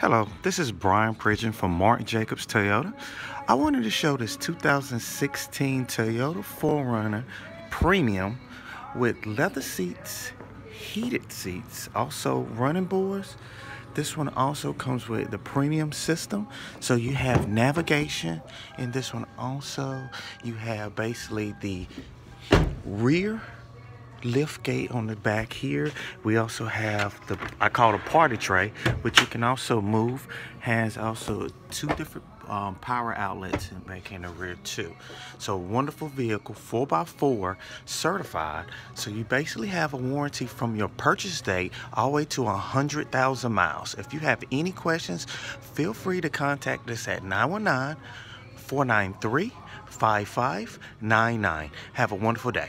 Hello, this is Brian Pridgeon from Mark Jacobson Toyota. I wanted to show this 2016 Toyota 4Runner Premium with leather seats, heated seats, also running boards. This one also comes with the premium system. So you have navigation in this one also. You have basically the rear lift gate on the back here. We also have the, I call it a party tray, which you can also move. Has also two different um, power outlets in back in the rear too. So wonderful vehicle, 4x4 certified. So you basically have a warranty from your purchase date all the way to 100,000 miles. If you have any questions, feel free to contact us at 919 493 5599. Have a wonderful day.